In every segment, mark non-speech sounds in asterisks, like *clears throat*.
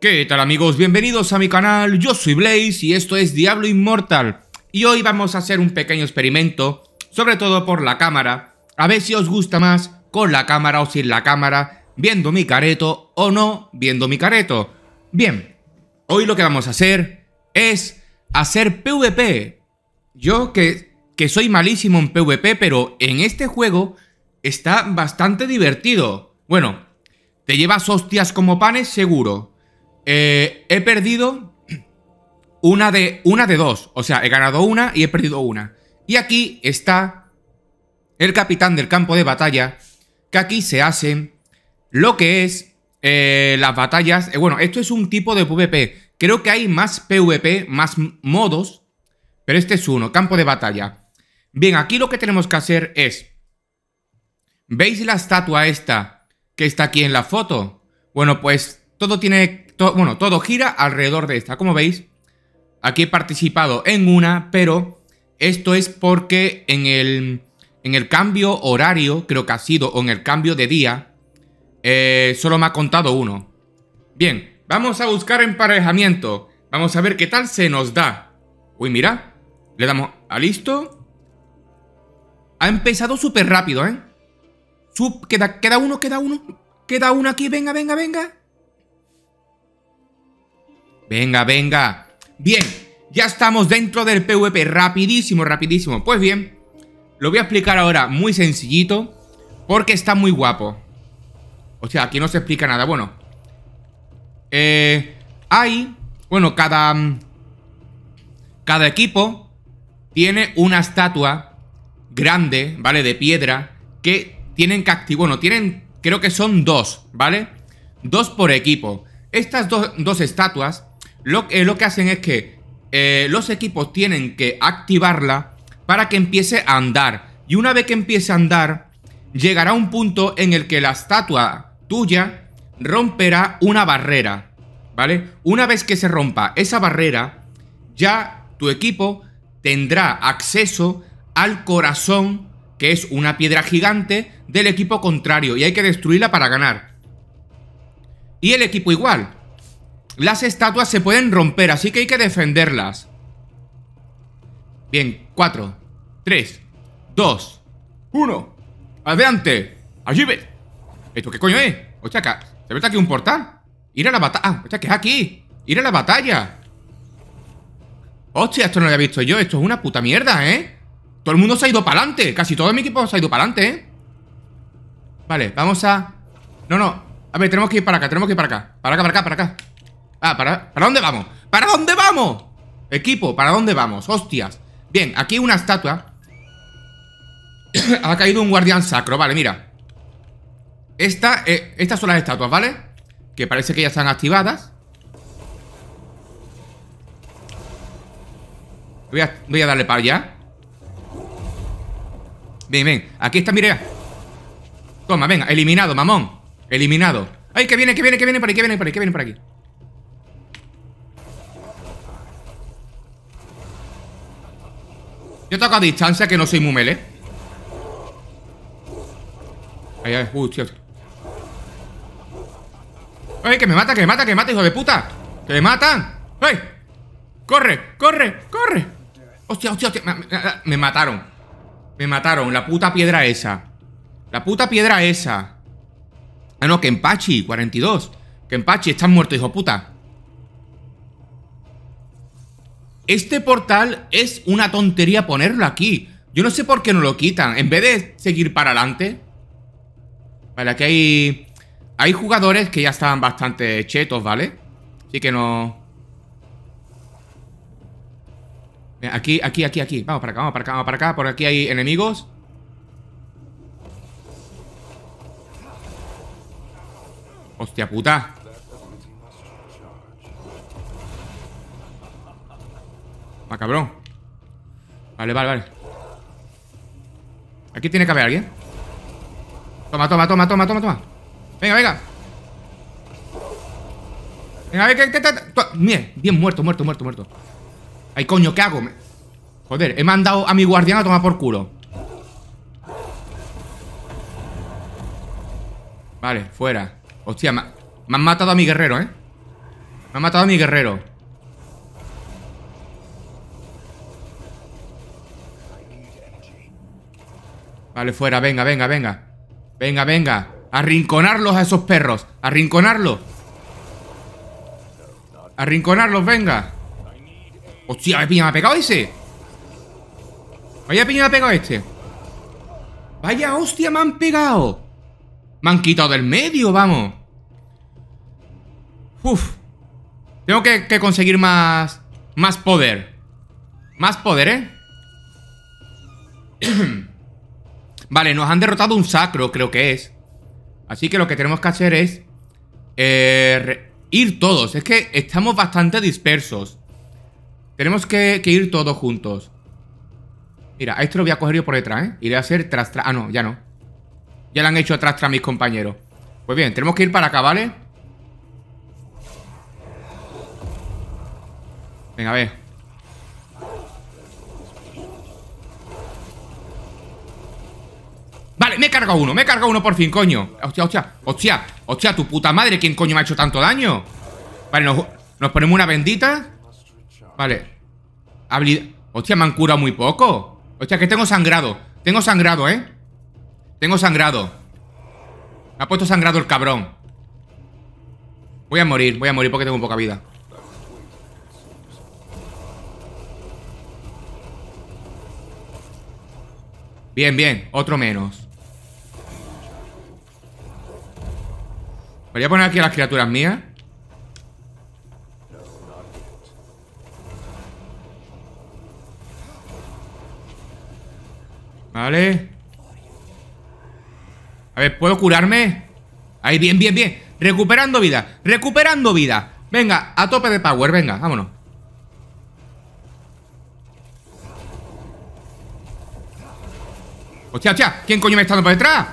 ¿Qué tal amigos? Bienvenidos a mi canal, yo soy Blaze y esto es Diablo Immortal Y hoy vamos a hacer un pequeño experimento, sobre todo por la cámara. A ver si os gusta más con la cámara o sin la cámara Viendo mi careto o no viendo mi careto. Bien, hoy lo que vamos a hacer es hacer PvP. Yo que, que soy malísimo en PvP, pero en este juego está bastante divertido. Bueno, te llevas hostias como panes seguro eh, he perdido una de, una de dos. O sea, he ganado una y he perdido una. Y aquí está el capitán del campo de batalla, que aquí se hacen lo que es eh, las batallas. Eh, bueno, esto es un tipo de PvP. Creo que hay más PvP, más modos, pero este es uno, campo de batalla. Bien, aquí lo que tenemos que hacer es... ¿Veis la estatua esta que está aquí en la foto? Bueno, pues todo tiene bueno, todo gira alrededor de esta. Como veis, aquí he participado en una, pero esto es porque en el, en el cambio horario, creo que ha sido, o en el cambio de día, eh, solo me ha contado uno. Bien, vamos a buscar emparejamiento. Vamos a ver qué tal se nos da. Uy, mira. Le damos a listo. Ha empezado súper rápido, ¿eh? queda, queda uno, queda uno. Queda uno aquí, venga, venga, venga. Venga, venga. Bien, ya estamos dentro del PvP. Rapidísimo, rapidísimo. Pues bien, lo voy a explicar ahora muy sencillito. Porque está muy guapo. O sea, aquí no se explica nada. Bueno. Eh, hay... Bueno, cada... Cada equipo tiene una estatua grande, ¿vale? De piedra que tienen que activar... Bueno, tienen... Creo que son dos, ¿vale? Dos por equipo. Estas dos estatuas lo, lo que hacen es que eh, los equipos tienen que activarla para que empiece a andar. Y una vez que empiece a andar, llegará un punto en el que la estatua tuya romperá una barrera, ¿vale? Una vez que se rompa esa barrera, ya tu equipo tendrá acceso al corazón, que es una piedra gigante, del equipo contrario. Y hay que destruirla para ganar. Y el equipo igual. Las estatuas se pueden romper, así que hay que defenderlas. Bien, 4, 3, 2, 1. ¡Adelante! ¡Allí ve! ¿Esto qué coño es? Hostia, ¿se ve aquí un portal? Ir a la batalla. Ah, hostia, ¿qué es aquí? Ir a la batalla. Hostia, esto no lo había visto yo. Esto es una puta mierda, ¿eh? Todo el mundo se ha ido para adelante. Casi todo mi equipo se ha ido para adelante, ¿eh? Vale, vamos a... No, no. A ver, tenemos que ir para acá, tenemos que ir para acá. Para acá, para acá, para acá. Ah, ¿para, ¿para dónde vamos? ¿Para dónde vamos? Equipo, ¿para dónde vamos? Hostias Bien, aquí una estatua *coughs* Ha caído un guardián sacro, vale, mira Esta, eh, Estas son las estatuas, ¿vale? Que parece que ya están activadas Voy a, voy a darle para allá Bien, bien, aquí está, mire Toma, venga, eliminado, mamón Eliminado ¡Ay, que viene, que viene, que viene por aquí, que viene por aquí, que viene por aquí! Yo toco a distancia que no soy muy mele. Ay, ay, uy, tío. ¡Ay, que me mata, que me mata, que me mata, hijo de puta! ¡Que me matan! ¡Ay! ¡Corre, corre, corre! ¡Hostia, hostia, hostia! Me, mataron. Me mataron, la puta piedra esa. La puta piedra esa. Ah, no, que empachi, 42. Que empachi, estás muerto, hijo de puta. Este portal es una tontería ponerlo aquí. Yo no sé por qué no lo quitan. En vez de seguir para adelante. Vale, aquí hay... Hay jugadores que ya están bastante chetos, ¿vale? Así que no... Aquí, aquí, aquí, aquí. Vamos para acá, vamos para acá, vamos para acá. Por aquí hay enemigos. Hostia puta. Va, cabrón. Vale, vale, vale. Aquí tiene que haber alguien. Toma, toma, toma, toma, toma, toma. Venga, venga. Venga, a ver, que, Bien, bien, muerto, muerto, muerto, muerto. Ay, coño, ¿qué hago? Joder, he mandado a mi guardián a tomar por culo. Vale, fuera. Hostia, me, han matado a mi guerrero, ¿eh? Me ha matado a mi guerrero. Vale, fuera, venga, venga, venga. Venga, venga. Arrinconarlos a esos perros. Arrinconarlos. Arrinconarlos, venga. Hostia, vaya piña me ha pegado ese. Vaya piña me ha pegado este. Vaya hostia, me han pegado. Me han quitado del medio, vamos. Uf. Tengo que, que conseguir más... Más poder. Más poder, ¿eh? *clears throat* vale, nos han derrotado un sacro, creo que es. Así que lo que tenemos que hacer es... Eh, ir todos. Es que estamos bastante dispersos. Tenemos que, ir todos juntos. Mira, a este lo voy a coger yo por detrás, ¿eh? Iré a hacer tras tras... Ah, no, ya no. Ya le han hecho tras tras mis compañeros. Pues bien, tenemos que ir para acá, ¿vale? Venga, a ver. Me he cargado uno, me he cargado uno por fin, coño. Hostia, hostia, hostia, hostia, tu puta madre ¿Quién coño me ha hecho tanto daño? Vale, nos, ponemos una bendita. Vale. Habilidad Hostia, me han curado muy poco. Hostia, que tengo sangrado Tengo sangrado, ¿eh? Tengo sangrado. Me ha puesto sangrado el cabrón. Voy a morir, voy a morir porque tengo poca vida. Bien, bien, otro menos Voy a poner aquí a las criaturas mías Vale A ver, ¿puedo curarme? Ahí, bien, bien, bien Recuperando vida, recuperando vida Venga, a tope de power, venga, vámonos Hostia, hostia, ¿quién coño me está dando por detrás?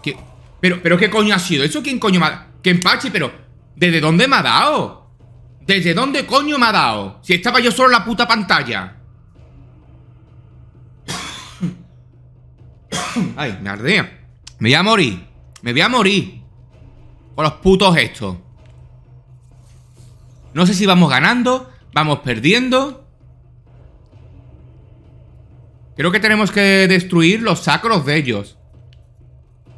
¿Qué? Pero, pero ¿qué coño ha sido? ¿Eso quién coño me ha ¿Qué empache? Pero, ¿desde dónde me ha dado? ¿Desde dónde coño me ha dado? Si estaba yo solo en la puta pantalla *coughs* Ay, me ardea Me voy a morir Me voy a morir Con los putos estos No sé si vamos ganando Vamos perdiendo Creo que tenemos que destruir los sacros de ellos.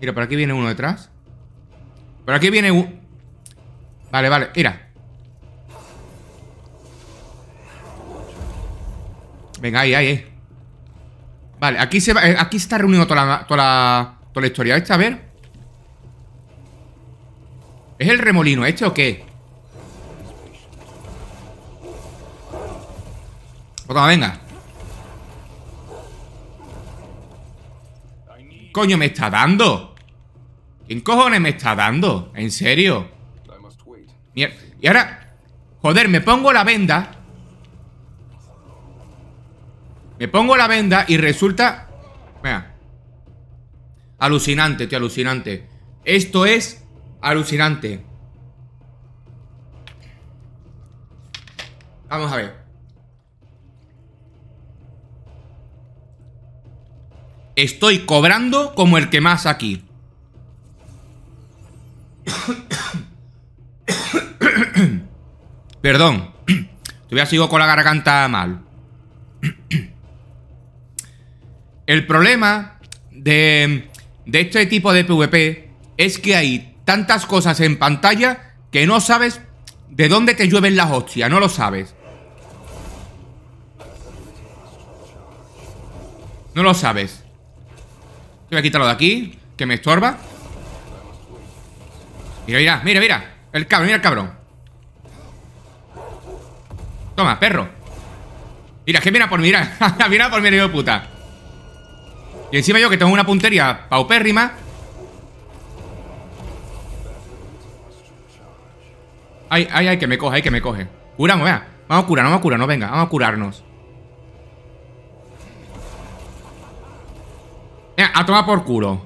Mira, por aquí viene uno detrás. Por aquí viene un... Vale, vale, mira. Venga, ahí, ahí, ahí. Vale, aquí se, va, eh, aquí está reuniendo toda la, toda toda la historia. Esta, a ver. ¿Es el remolino este o qué? Pues venga. Coño me está dando? ¿Quién cojones me está dando? ¿En serio? Mierda. Y ahora... Joder, me pongo la venda Me pongo la venda y resulta... Mira Alucinante, tío, alucinante Esto es alucinante Vamos a ver Estoy cobrando como el que más aquí. *coughs* Perdón. *coughs* Todavía sigo con la garganta mal. *coughs* El problema de, de este tipo de PvP es que hay tantas cosas en pantalla que no sabes de dónde te llueven las hostias, no lo sabes. No lo sabes. Voy a quitarlo de aquí Que me estorba. Mira, mira, mira, mira. El cabrón, mira el cabrón. Toma, perro. Mira, que mira por mí, mira. *laughs* Mira por mí, hijo de puta. Y encima yo que tengo una puntería paupérrima. Ay, ay, ay, que me coge, ay, que me coge. Curamos, vea. Vamos a curar, vamos a curarnos, venga, vamos a curarnos a tomar por culo.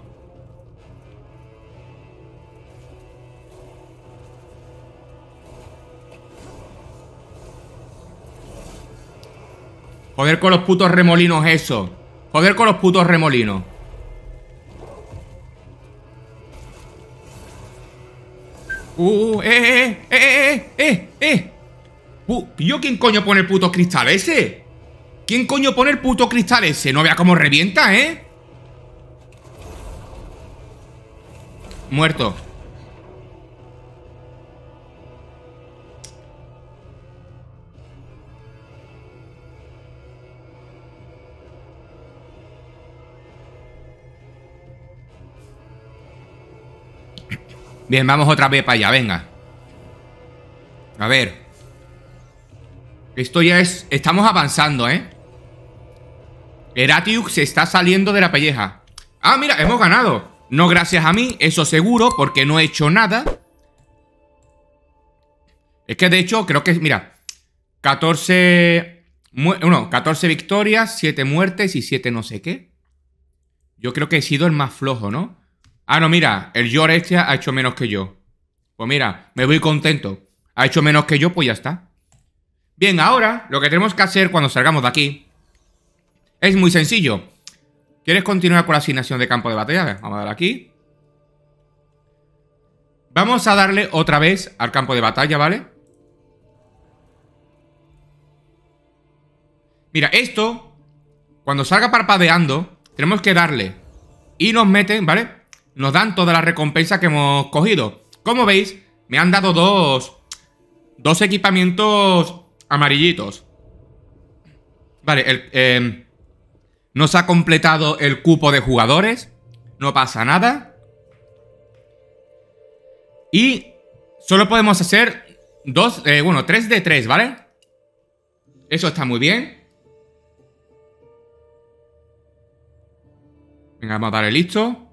Joder con los putos remolinos eso. Joder con los putos remolinos. Uh, uh, uh, eh, eh, eh, eh, ¡Eh! ¡Eh! ¿Yo quién coño pone el puto cristal ese? ¿Quién coño pone el puto cristal ese? No vea cómo revienta, ¿eh? Muerto. Bien, vamos otra vez para allá, venga. A ver. Esto ya es... Estamos avanzando, ¿eh? Eratiuk se está saliendo de la pelleja. Ah, mira, hemos ganado No gracias a mí, eso seguro Porque no he hecho nada Es que de hecho, creo que... Mira 14... No, 14 victorias 7 muertes y 7 no sé qué Yo creo que he sido el más flojo, ¿no? Ah, no, mira, el Yor este ha hecho menos que yo. Pues mira, me voy contento. Ha hecho menos que yo, pues ya está. Bien, ahora lo que tenemos que hacer cuando salgamos de aquí es muy sencillo. ¿Quieres continuar con la asignación de campo de batalla? Vamos a darle aquí. Vamos a darle otra vez al campo de batalla, ¿vale? Mira, esto, cuando salga parpadeando, tenemos que darle y nos meten, ¿vale? nos dan toda la recompensa que hemos cogido. Como veis, me han dado dos... Dos equipamientos amarillitos. Vale, el, eh, nos ha completado el cupo de jugadores. No pasa nada. Y solo podemos hacer dos, eh, bueno, tres de tres, ¿vale? Eso está muy bien. Venga, vamos a darle listo.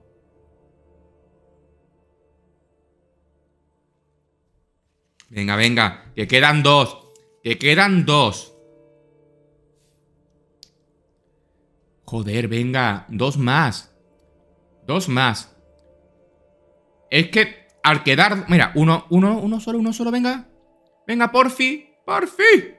Venga, venga. Que quedan dos. Que quedan dos. Joder, venga. Dos más. Dos más. Es que al quedar... Mira, uno, uno, uno solo, uno solo, venga. Venga, porfi. Porfi.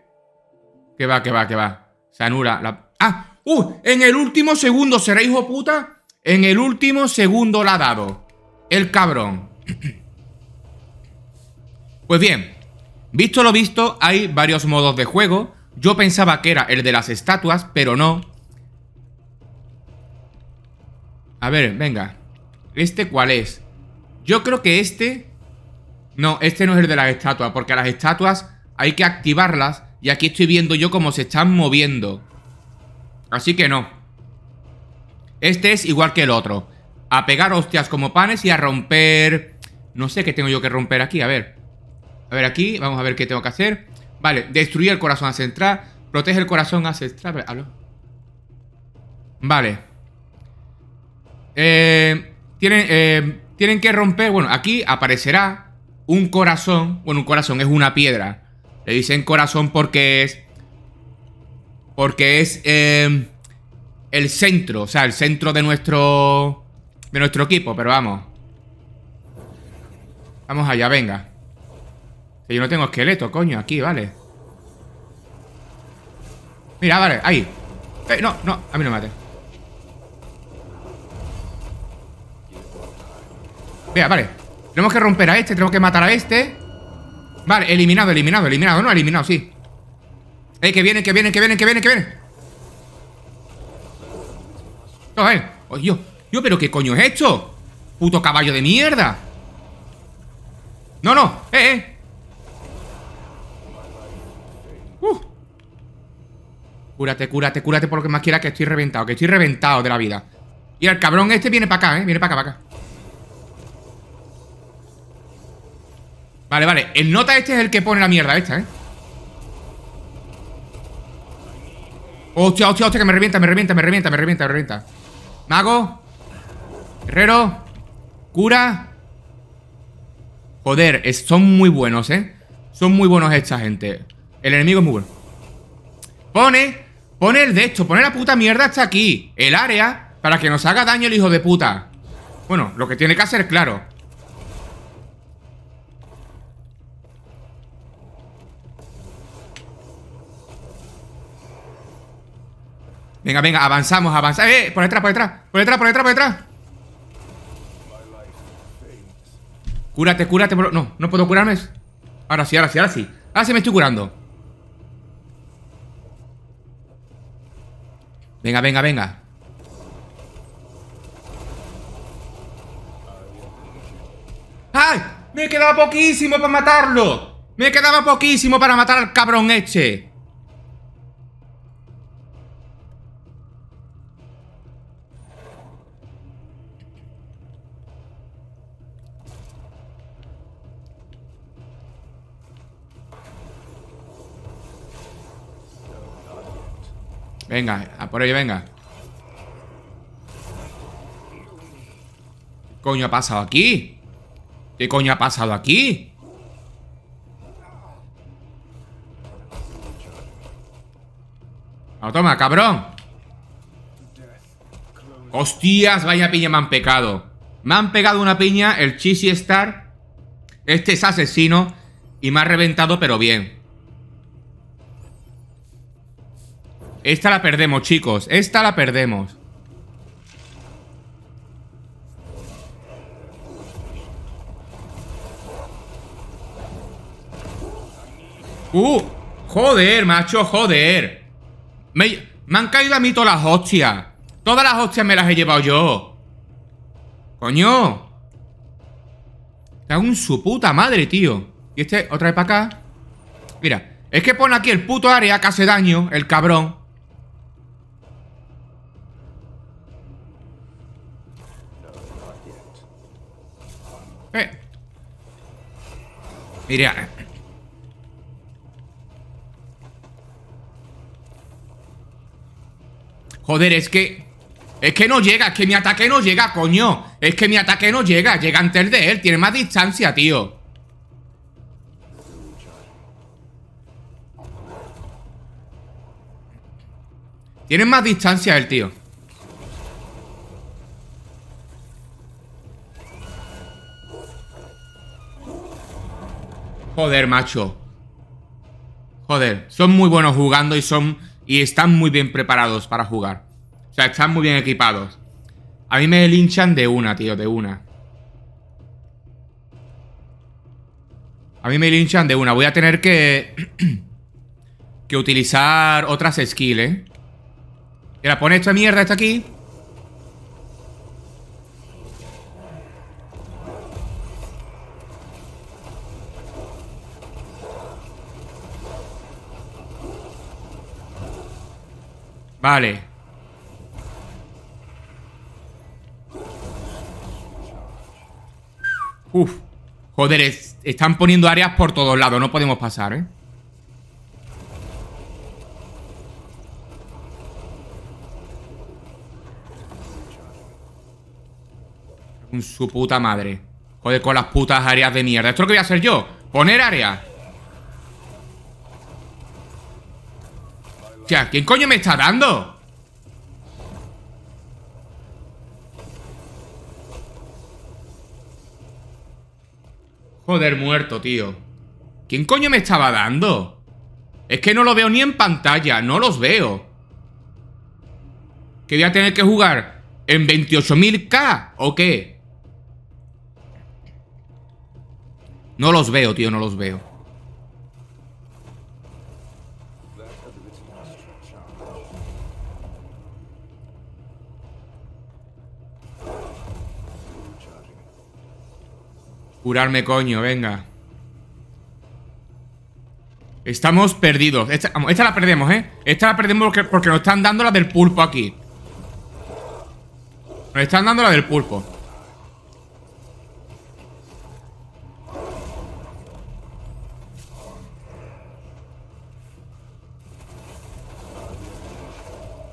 Que va, que va, que va. Se anula la... ¡Ah! ¡Uh! En el último segundo, ¿será hijo puta? En el último segundo la ha dado. El cabrón. *clears throat* Pues bien, visto lo visto, hay varios modos de juego. Yo pensaba que era el de las estatuas, pero no. A ver, venga. ¿Este cuál es? Yo creo que este... No, este no es el de las estatuas, porque las estatuas hay que activarlas y aquí estoy viendo yo cómo se están moviendo. Así que no. Este es igual que el otro. A pegar hostias como panes y a romper... No sé qué tengo yo que romper aquí, a ver. A ver, aquí, vamos a ver qué tengo que hacer. Vale, destruir el corazón ancestral. Protege el corazón ancestral. Vale. Eh, tienen, eh, tienen que romper. Bueno, aquí aparecerá un corazón. Bueno, un corazón es una piedra. Le dicen corazón porque es. Porque es. Eh, el centro. O sea, el centro de nuestro. De nuestro equipo. Pero vamos. Vamos allá, venga. Yo no tengo esqueleto, coño, aquí, vale. Mira, vale, ahí. Eh, no, no, a mí no me mate. Vea, vale. Tenemos que romper a este, tenemos que matar a este. Vale, eliminado, eliminado, eliminado, no, eliminado, sí. Eh, que viene, que viene, que viene, que viene, que viene. Oh, eh. Oh, yo, yo, pero ¿qué coño es esto? Puto caballo de mierda. No, no, eh, eh. Cúrate, cúrate, cúrate por lo que más quiera que estoy reventado, que estoy reventado de la vida. Y el cabrón este viene para acá, ¿eh? Viene para acá, para acá. Vale, vale. El nota este es el que pone la mierda esta, ¿eh? Hostia, hostia, hostia, que me revienta, me revienta, me revienta, me revienta, me revienta. Mago. Herrero. Cura. Joder, son muy buenos, ¿eh? Son muy buenos esta gente. El enemigo es muy bueno. Pone Pone el de esto, pone la puta mierda hasta aquí El área, para que nos haga daño el hijo de puta Bueno, lo que tiene que hacer, claro Venga, venga, avanzamos, avanzamos ¡Eh! Por detrás, por detrás, por detrás, por detrás, por detrás Cúrate, cúrate No, no puedo curarme Ahora sí, ahora sí, ahora sí. Ahora sí me estoy curando. Venga, venga, venga. ¡Ay! Me quedaba poquísimo para matarlo. Me quedaba poquísimo para matar al cabrón este. Venga, por ello, venga. ¿Qué coño ha pasado aquí? ¿Qué coño ha pasado aquí? toma, cabrón. Hostias, vaya piña me han pegado. Me han pegado una piña el Cheesy Star. Este es asesino. Y me ha reventado, pero bien. Esta la perdemos, chicos. Esta la perdemos. ¡Uh! ¡Joder, macho! ¡Joder! Me, han caído a mí todas las hostias. Todas las hostias me las he llevado yo. ¡Coño! Está un su puta madre, tío. Y este, otra vez para acá. Mira, es que pone aquí el puto área que hace daño, el cabrón. Eh. Mira. Joder, es que... Es que no llega, es que mi ataque no llega, coño Es que mi ataque no llega, llega antes de él Tiene más distancia, tío Tiene más distancia el tío Joder, macho. Joder, son muy buenos jugando y son... Y están muy bien preparados para jugar. O sea, están muy bien equipados. A mí me linchan de una, tío, de una. A mí me linchan de una. Voy a tener que... *clears throat* que utilizar otras skills, ¿eh? Mira, pone esta mierda esta aquí. Vale. Uf. Joder, están poniendo áreas por todos lados. No podemos pasar, ¿eh? Con su puta madre. Joder, con las putas áreas de mierda. ¿Esto es lo que voy a hacer yo? Poner áreas. Sea, ¿quién coño me está dando? Joder, muerto, tío ¿Quién coño me estaba dando? Es que no lo veo ni en pantalla No los veo ¿Que voy a tener que jugar en 28.000k o qué? No los veo, tío, no los veo Curarme, coño, venga. Estamos perdidos. Esta, la perdemos, ¿eh? Esta la perdemos porque, nos están dando la del pulpo aquí. Nos están dando la del pulpo.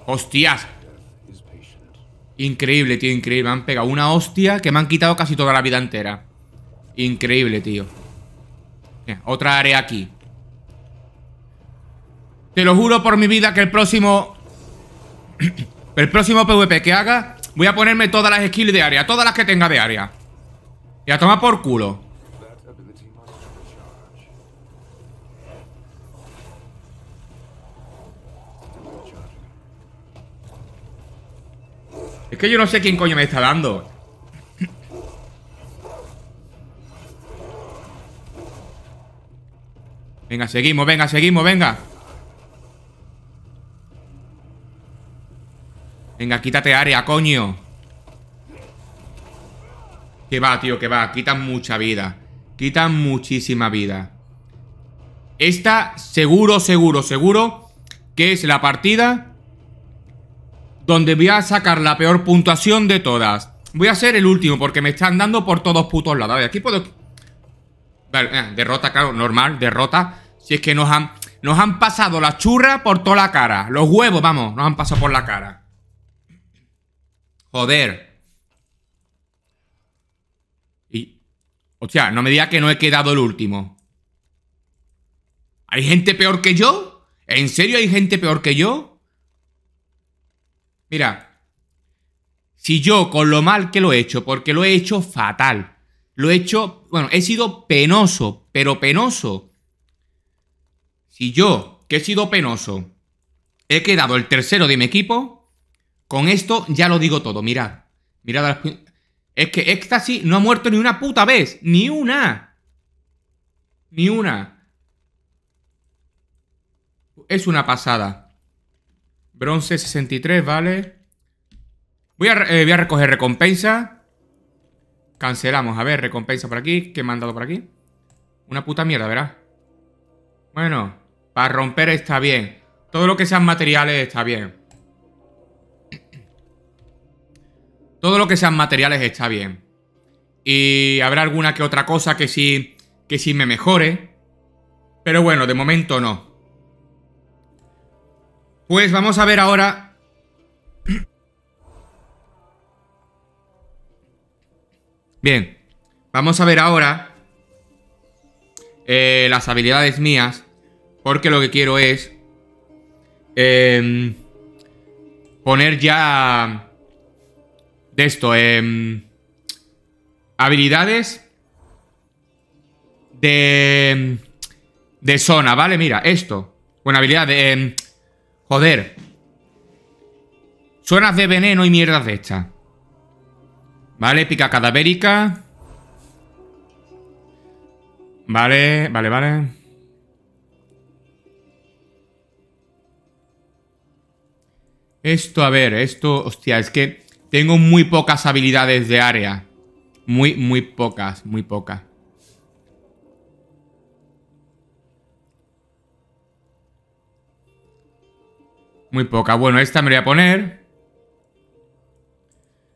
¡Hostias! Increíble, tío, increíble. Me han pegado una hostia que me han quitado casi toda la vida entera. Increíble, tío. otra área aquí. Te lo juro por mi vida que el próximo... *clears throat* el próximo PvP que haga, voy a ponerme todas las skills de área. Todas las que tenga de área. Y a tomar por culo. Es que yo no sé quién coño me está dando. Venga, seguimos, venga, seguimos, venga. Venga, quítate área, coño. Que va, tío, que va. Quitan mucha vida. Quitan muchísima vida. Esta, seguro, seguro, seguro, que es la partida donde voy a sacar la peor puntuación de todas. Voy a ser el último porque me están dando por todos putos lados. A ver, aquí puedo... Eh, derrota, claro, normal, derrota. Si es que nos han, nos han pasado la churra por toda la cara. Los huevos, vamos, nos han pasado por la cara. Joder. Y... O sea, no me diga que no he quedado el último. ¿Hay gente peor que yo? ¿En serio hay gente peor que yo? Mira, si yo con lo mal que lo he hecho, porque lo he hecho fatal, lo he hecho, bueno, he sido penoso, pero penoso. Si yo, que he sido penoso, he quedado el tercero de mi equipo, con esto ya lo digo todo, mirad. Mirad Es que Éxtasis no ha muerto ni una puta vez, ni una. Ni una. Es una pasada. Bronce 63, vale. Voy a, eh, voy a recoger recompensa. Cancelamos. A ver, recompensa por aquí. ¿Qué me han dado por aquí? Una puta mierda, ¿verdad? Bueno, para romper está bien. Todo lo que sean materiales está bien. Todo lo que sean materiales está bien. Y habrá alguna que otra cosa que sí, que sí me mejore. Pero bueno, de momento no. Pues vamos a ver ahora... Bien, vamos a ver ahora eh, las habilidades mías, porque lo que quiero es em, poner ya de esto, eh, habilidades de, de zona, ¿vale? Mira, esto, una habilidad de... Em, Joder. Zonas de veneno y mierdas de estas. Vale, pica cadavérica. Vale, vale, vale. Esto, a ver, esto... Hostia, es que tengo muy pocas habilidades de área. Muy, muy pocas, muy pocas. Muy poca. Bueno, esta me voy a poner.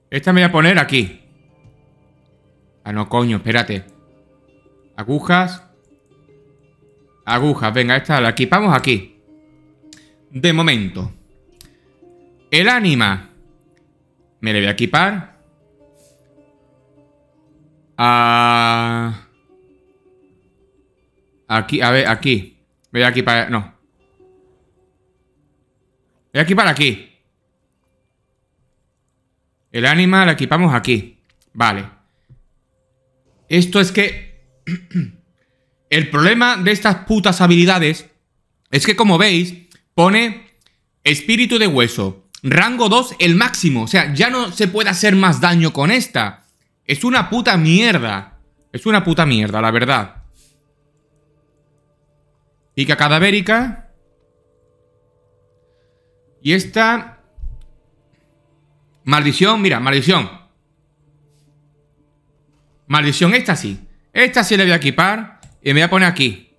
Esta me voy a poner aquí. Ah, no, coño, espérate. Agujas. Agujas, venga, esta la equipamos aquí. De momento. El ánima. Me le voy a equipar. Ah, aquí, a ver, aquí. Voy a equipar. No. Voy a equipar aquí. El ánima la equipamos aquí. Vale. Esto es que... *clears throat* el problema de estas putas habilidades es que, como veis, pone espíritu de hueso. Rango 2, el máximo. O sea, ya no se puede hacer más daño con esta. Es una puta mierda. Es una puta mierda, la verdad. Pica cadavérica. Y esta... Maldición, mira, maldición. Maldición, esta sí. Esta sí le voy a equipar. Y me voy a poner aquí.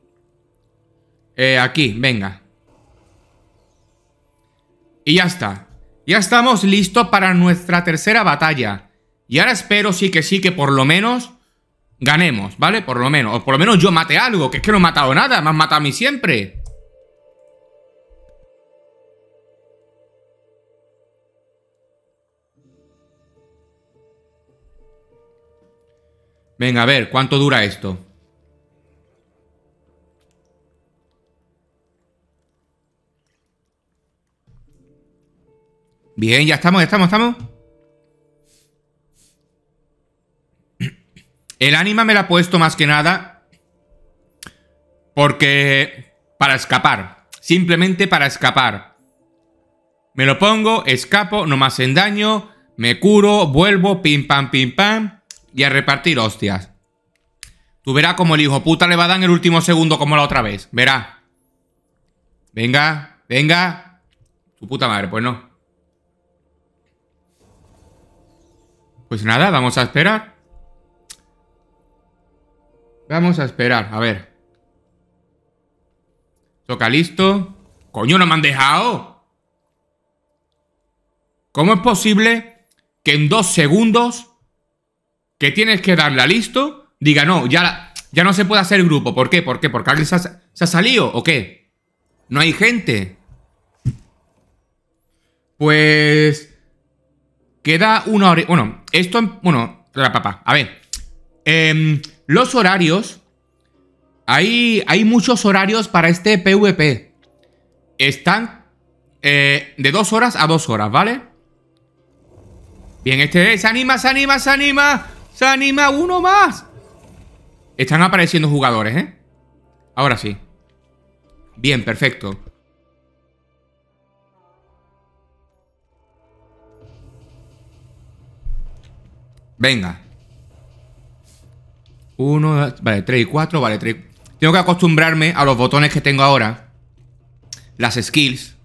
Eh, aquí, venga. Y ya está. Ya estamos listos para nuestra tercera batalla. Y ahora espero sí que sí que por lo menos ganemos, ¿vale? Por lo menos. O por lo menos yo mate algo. Que es que no he matado nada. Me han matado a mí siempre. Venga, a ver, ¿cuánto dura esto? Bien, ya estamos, ya estamos, estamos. El ánima me la ha puesto más que nada porque... Para escapar. Simplemente para escapar. Me lo pongo, escapo, no más en daño, me curo, vuelvo, pim pam, pim pam y a repartir hostias. Tú verás como el hijo puta le va a dar en el último segundo como la otra vez. Verá. Venga, venga. Tu puta madre, pues no. Pues nada, vamos a esperar. Vamos a esperar, a ver. Toca listo. Coño, no me han dejado. ¿Cómo es posible que en dos segundos que tienes que darle a listo, diga no, ya, ya no se puede hacer grupo? ¿Por qué? ¿Por qué? ¿Porque alguien se ha, salido o qué? No hay gente. Pues... Queda una hora... Bueno, esto... Bueno, la papá. A ver. Eh, los horarios. Hay, hay muchos horarios para este PvP. Están eh, de dos horas a dos horas, ¿vale? Bien, este se anima, se anima, se anima. Se anima uno más. Están apareciendo jugadores, ¿eh? Ahora sí. Bien, perfecto. Venga. Uno, vale, tres y cuatro, vale, tres. Tengo que acostumbrarme a los botones que tengo ahora. Las skills.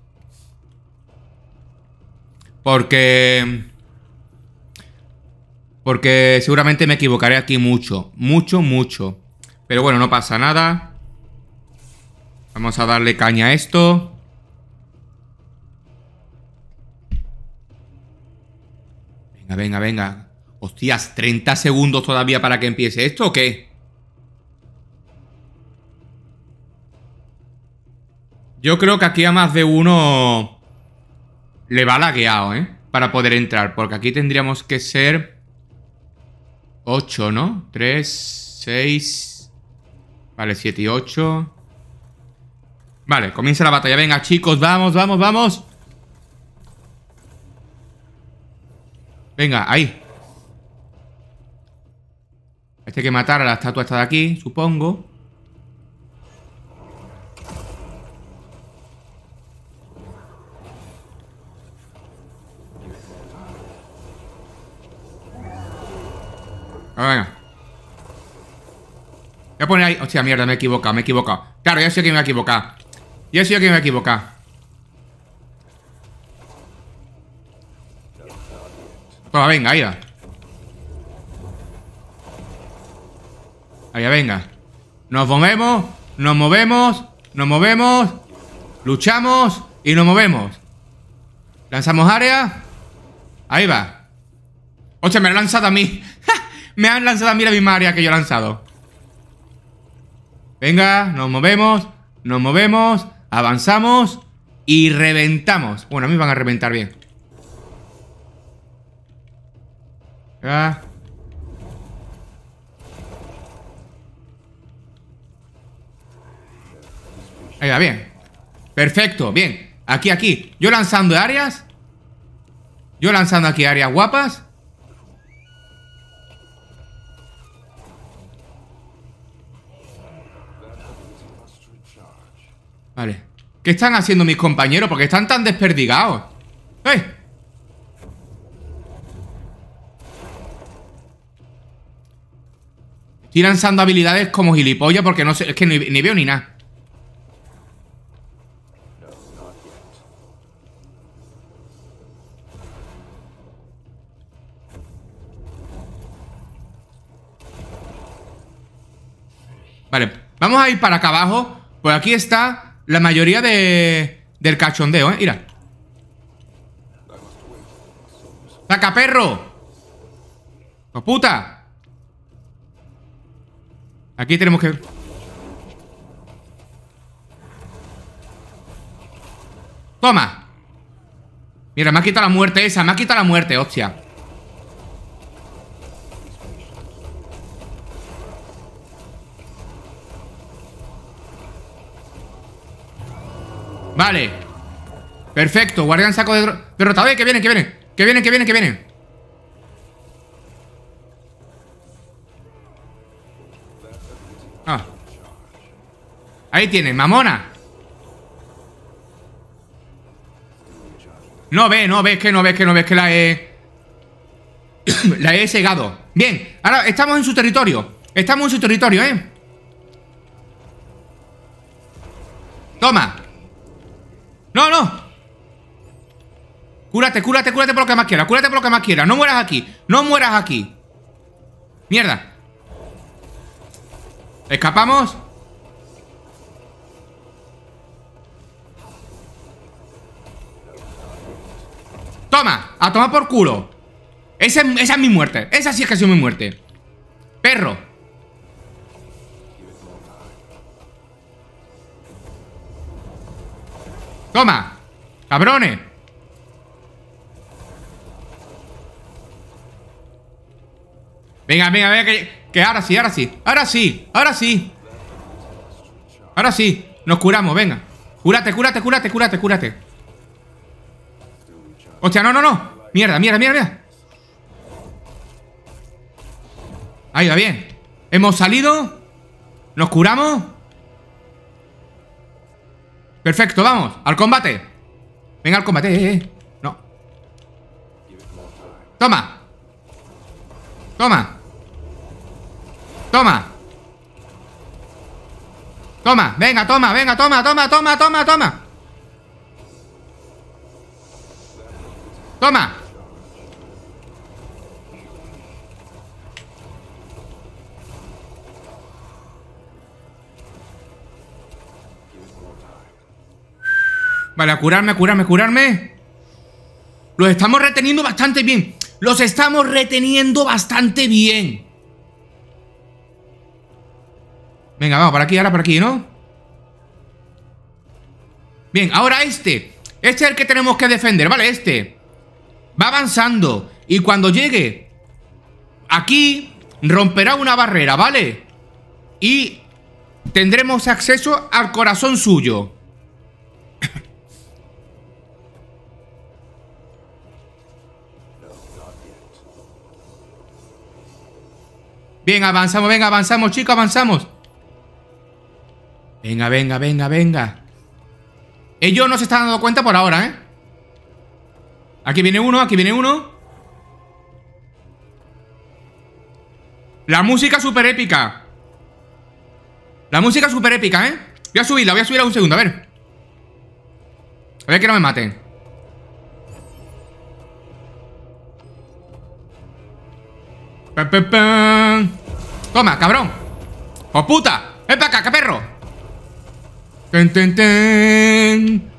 Porque... Porque seguramente me equivocaré aquí mucho. Mucho, mucho. Pero bueno, no pasa nada. Vamos a darle caña a esto. Venga, venga, venga. Hostias, 30 segundos todavía para que empiece esto o qué? Yo creo que aquí a más de uno le va lagueado, ¿eh? Para poder entrar, porque aquí tendríamos que ser 8, ¿no? 3, 6... Vale, 7 y 8... Vale, comienza la batalla. Venga, chicos, vamos, vamos, vamos. Venga, ahí. Este hay que matar a la estatua esta de aquí, supongo. Venga. Voy a poner ahí... Hostia, mierda, me he equivocado, me he equivocado. Claro, ya sé que me he equivocado. Ya sé que me he equivocado. Toma, venga, ahí va. Allá, venga. Nos movemos, nos movemos, nos movemos, luchamos y nos movemos. Lanzamos área. Ahí va. Oye, me han lanzado a mí. Me han lanzado a mí la misma área que yo he lanzado. Venga, nos movemos, nos movemos, avanzamos y reventamos. Bueno, a mí van a reventar bien. Venga. Ahí va, bien. Perfecto, bien. Aquí, aquí. Yo lanzando áreas. Yo lanzando aquí áreas guapas. Vale. ¿Qué están haciendo mis compañeros? Porque están tan desperdigados. ¡Eh! Estoy lanzando habilidades como gilipollas porque no sé, es que ni veo ni nada. Vale, vamos a ir para acá abajo Pues aquí está la mayoría de... Del cachondeo, ¿eh? Mira ¡Saca, perro! ¡Oh, puta! Aquí tenemos que... Toma Mira, me ha quitado la muerte esa Me ha quitado la muerte, hostia Vale. Perfecto, guardián saco de derrotado ¡Eh, que vienen, que vienen! ¡Que vienen, que vienen, que vienen! Ah. Ahí tienen, mamona. No ve, no ves que no ves que no ves que la he... *coughs* la he segado Bien, ahora estamos en su territorio. Estamos en su territorio, ¿eh? Toma No, no. Cúrate, cúrate, cúrate por lo que más quieras Cúrate por lo que más quieras. No mueras aquí No mueras aquí. Mierda. ¿Escapamos? Toma, a tomar por culo. Esa, esa es mi muerte Esa sí es que ha sido mi muerte. Perro Toma Cabrones. Venga, venga, venga que, que ahora sí, ahora sí Ahora sí, ahora sí. Ahora sí, nos curamos, venga. Cúrate, cúrate, cúrate, cúrate, cúrate. Hostia, no, no, no. Mierda, mierda, mierda, mierda. Ahí va bien. Hemos salido Nos curamos Perfecto, vamos, al combate. Venga al combate, eh, eh. No. Toma. Toma. Toma. Toma, venga, toma, venga, toma, toma, toma, toma, toma. Toma Vale, a curarme, a curarme, a curarme. Los estamos reteniendo bastante bien. Los estamos reteniendo bastante bien. Venga, vamos, por aquí, ahora por aquí, ¿no? Bien, ahora este. Este es el que tenemos que defender, ¿vale? Este. Va avanzando. Y cuando llegue Aquí Romperá una barrera, ¿vale? Y Tendremos acceso al corazón suyo Bien, avanzamos, venga, avanzamos, chicos, avanzamos. Venga, venga, venga, venga. Ellos no se están dando cuenta por ahora, ¿eh? Aquí viene uno, aquí viene uno. La música súper épica. La música súper épica, ¿eh? Voy a subirla, voy a subirla un segundo, a ver. A ver que no me maten Toma, cabrón ¡Oh, puta! ¡Ven para acá, qué perro! ¡Ten, ten, ten!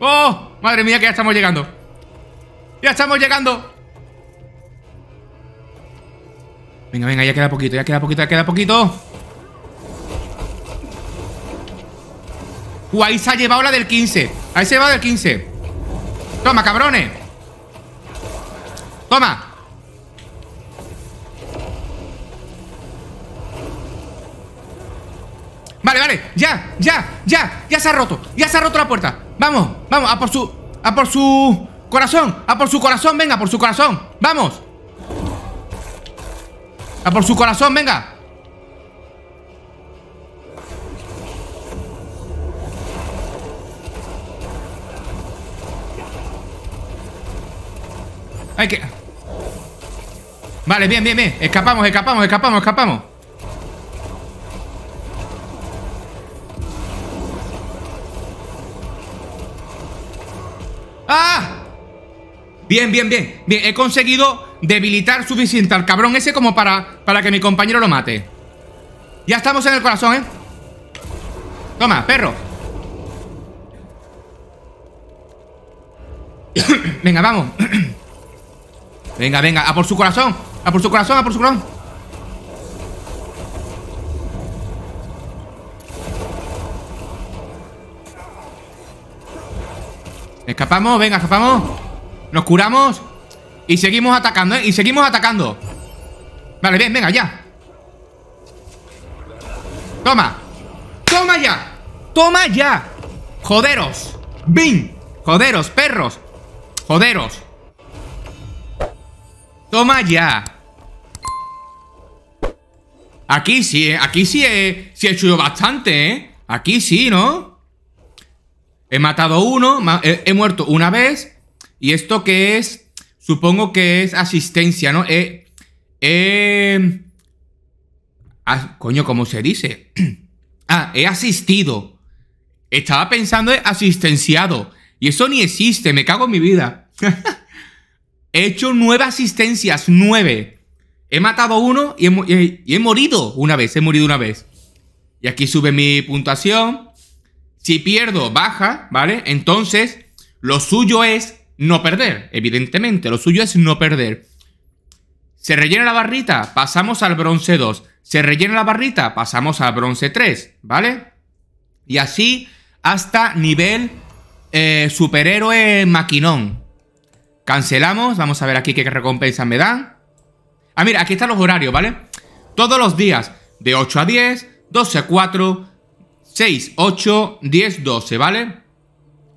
¡Oh! Madre mía, que ya estamos llegando ¡Ya estamos llegando! Venga, venga, ya queda poquito, ya queda poquito, ya queda poquito Uh, ahí se ha llevado la del 15 Ahí se ha llevado del 15 Toma, cabrones Toma Vale, vale, ya, ya, ya Ya se ha roto, ya se ha roto la puerta. Vamos, vamos, a por su, a por su Corazón, a por su corazón, venga, por su corazón Vamos. A por su corazón, venga. Hay que... Vale, bien, bien, bien Escapamos, escapamos, escapamos, escapamos Bien, bien, bien. Bien, he conseguido debilitar suficiente al cabrón ese como para, para que mi compañero lo mate. Ya estamos en el corazón, ¿eh? Toma, perro. *coughs* Venga, vamos. *coughs* Venga, venga, a por su corazón. A por su corazón, a por su corazón. Escapamos, venga, escapamos Nos curamos Y seguimos atacando, ¿eh? Y seguimos atacando. Vale, bien, venga, ya. Toma. Toma ya. Toma ya. Joderos. Bin. Joderos, perros. Joderos. Toma ya. Aquí sí, ¿eh? aquí sí he, sí he hecho bastante, ¿eh? Aquí sí, ¿no? He matado uno, he, muerto una vez. ¿Y esto qué es? Supongo que es asistencia, ¿no? He, Ah, coño, ¿cómo se dice? *clears throat* ah, he asistido. Estaba pensando en asistenciado. Y eso ni existe, me cago en mi vida. *laughs* he hecho nueve asistencias, nueve. He matado uno y he, y he morido una vez, he morido una vez. Y aquí sube mi puntuación. Si pierdo, baja, ¿vale? Entonces, lo suyo es no perder, evidentemente. Lo suyo es no perder. Se rellena la barrita, pasamos al bronce 2. Se rellena la barrita, pasamos al bronce 3, ¿vale? Y así hasta nivel eh, superhéroe maquinón. Cancelamos, vamos a ver aquí qué recompensa me dan. Ah, mira, aquí están los horarios, ¿vale? Todos los días, de 8 a 10, 12 a 4, 6, 8, 10, 12, ¿vale?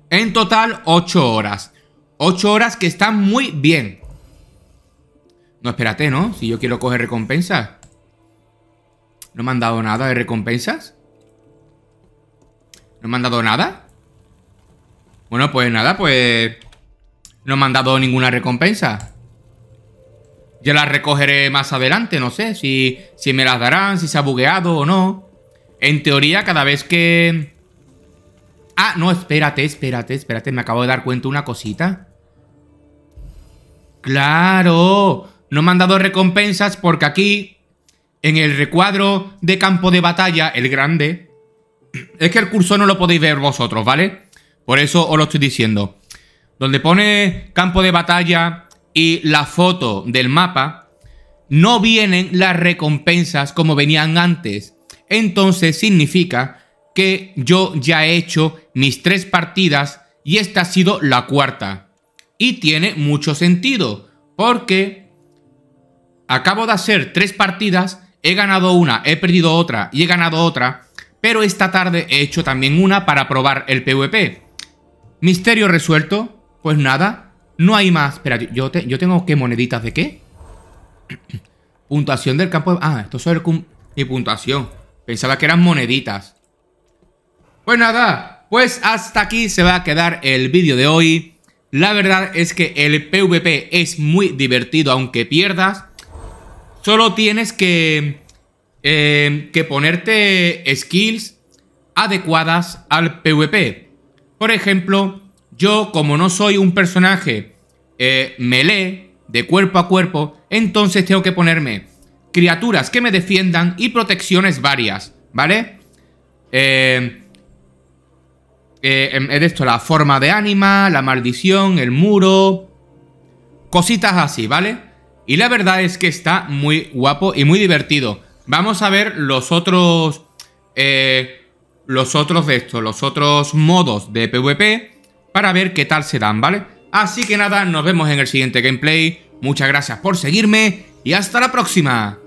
En total, 8 horas. 8 horas que están muy bien. No, espérate, ¿no? Si yo quiero coger recompensas. ¿No me han dado nada de recompensas? ¿No me han dado nada? Bueno, pues nada, pues... No me han dado ninguna recompensa. Ya las recogeré más adelante, no sé si, si me las darán, si se ha bugueado o no. En teoría, cada vez que... Ah, no, espérate, espérate, espérate. Me acabo de dar cuenta una cosita. ¡Claro! No me han dado recompensas porque aquí, en el recuadro de campo de batalla, el grande... Es que el cursor no lo podéis ver vosotros, ¿vale? Por eso os lo estoy diciendo. Donde pone campo de batalla y la foto del mapa, no vienen las recompensas como venían antes entonces significa que yo ya he hecho mis tres partidas y esta ha sido la cuarta. Y tiene mucho sentido, porque acabo de hacer tres partidas, he ganado una, he perdido otra y he ganado otra, pero esta tarde he hecho también una para probar el PvP. Misterio resuelto, pues nada, no hay más. Espera, yo, tengo que moneditas de qué? *clears throat* puntuación del campo de... Ah, esto es mi puntuación. Pensaba que eran moneditas. Pues nada, pues hasta aquí se va a quedar el vídeo de hoy. La verdad es que el PvP es muy divertido aunque pierdas. Solo tienes que, eh, que ponerte skills adecuadas al PvP. Por ejemplo, yo como no soy un personaje eh, melee de cuerpo a cuerpo, entonces tengo que ponerme criaturas que me defiendan y protecciones varias, ¿vale? Eh, eh, es esto, la forma de ánima, la maldición, el muro, cositas así, ¿vale? Y la verdad es que está muy guapo y muy divertido. Vamos a ver los otros... Eh, los otros de estos, los otros modos de PvP para ver qué tal se dan, ¿vale? Así que nada, nos vemos en el siguiente gameplay. Muchas gracias por seguirme y hasta la próxima.